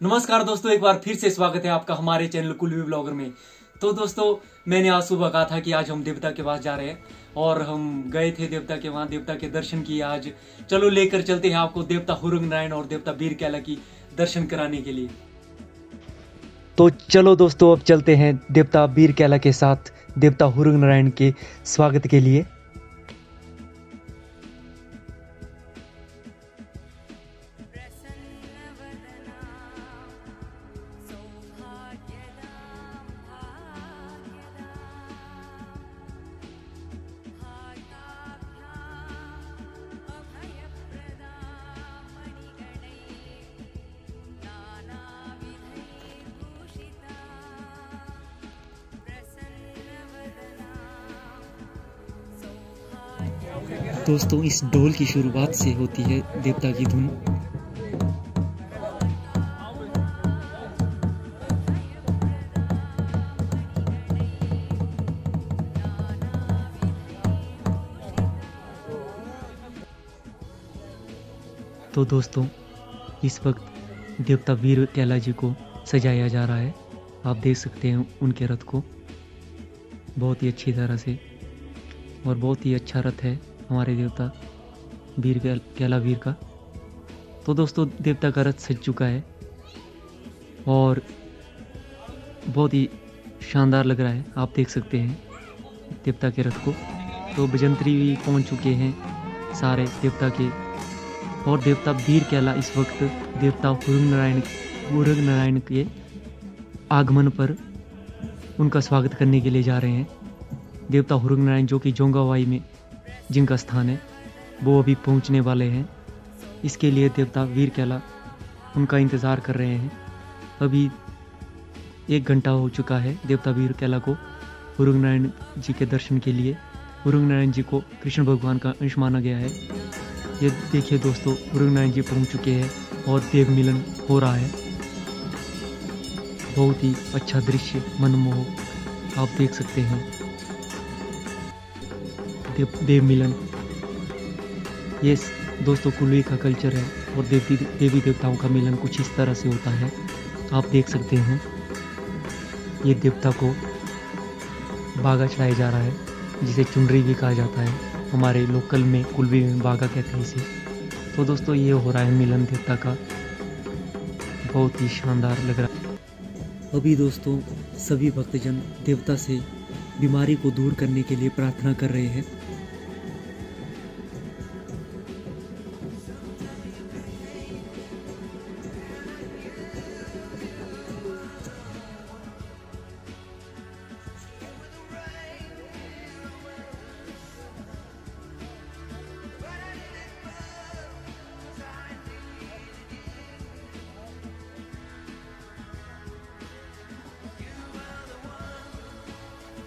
नमस्कार दोस्तों, एक बार फिर से स्वागत है आपका हमारे चैनल कुलवी ब्लॉगर में। तो दोस्तों, मैंने आज सुबह कहा था कि आज हम देवता के पास जा रहे हैं और हम गए थे देवता के वहाँ, देवता के दर्शन किए आज। चलो, लेकर चलते हैं आपको देवता हुरंग नारायण और देवता बीर कैला की दर्शन कराने के लिए। तो चलो दोस्तों, अब चलते हैं देवता बीर कैला के साथ, देवता हुरंग नारायण के स्वागत के लिए। दोस्तों, इस डोल की शुरुआत से होती है देवता की धुन। तो दोस्तों, इस वक्त देवता वीर कैला जी को सजाया जा रहा है। आप देख सकते हैं उनके रथ को। बहुत ही अच्छी तरह से और बहुत ही अच्छा रथ है। हमारे देवता वीर कैला वीर का। तो दोस्तों, देवता का रथ सज चुका है और बहुत ही शानदार लग रहा है। आप देख सकते हैं देवता के रथ को। तो बजंत्री भी पहुँच चुके हैं सारे देवता के। और देवता वीर कैला इस वक्त देवता हुरंग नारायण हुरंग नारायण के आगमन पर उनका स्वागत करने के लिए जा रहे हैं। देवता हुरंग नारायण जो कि जोंगावाई में जिनका स्थान है, वो अभी पहुँचने वाले हैं। इसके लिए देवता वीर कैला उनका इंतज़ार कर रहे हैं। अभी एक घंटा हो चुका है देवता वीर कैला को हुरुंग नारायण जी के दर्शन के लिए। हुरुंग नारायण जी को कृष्ण भगवान का अंश माना गया है। ये देखिए दोस्तों हुरुंग नारायण जी पहुँच चुके हैं और देव मिलन हो रहा है। बहुत ही अच्छा दृश्य मनमोह आप देख सकते हैं। देव, देव मिलन। ये दोस्तों कुल्लू का कल्चर है और देवी देवी देवताओं का मिलन कुछ इस तरह से होता है। आप देख सकते हैं ये देवता को बागा चढ़ाया जा रहा है जिसे चुनरी भी कहा जाता है। हमारे लोकल में कुलवी में बागा कहते हैं इसे। तो दोस्तों ये हो रहा है मिलन देवता का। बहुत ही शानदार लग रहा है। अभी दोस्तों सभी भक्तजन देवता से बीमारी को दूर करने के लिए प्रार्थना कर रहे हैं।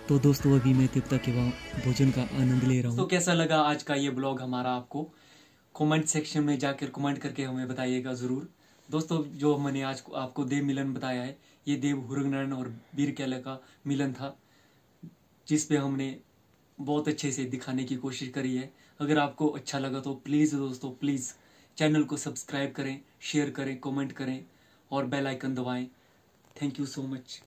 तो दोस्तों, अभी मैं देवता के वहाँ भोजन का आनंद ले रहा हूँ। तो कैसा लगा आज का ये ब्लॉग हमारा आपको? कमेंट सेक्शन में जाकर कमेंट करके हमें बताइएगा ज़रूर। दोस्तों, जो मैंने आज को आपको देव मिलन बताया है, ये देव हुरगनारायण और वीर कैला का मिलन था, जिस पे हमने बहुत अच्छे से दिखाने की कोशिश करी है। अगर आपको अच्छा लगा तो प्लीज़ दोस्तों प्लीज़ चैनल को सब्सक्राइब करें शेयर करें कमेंट करें और बेल आइकन दबाएँ। Thank you so much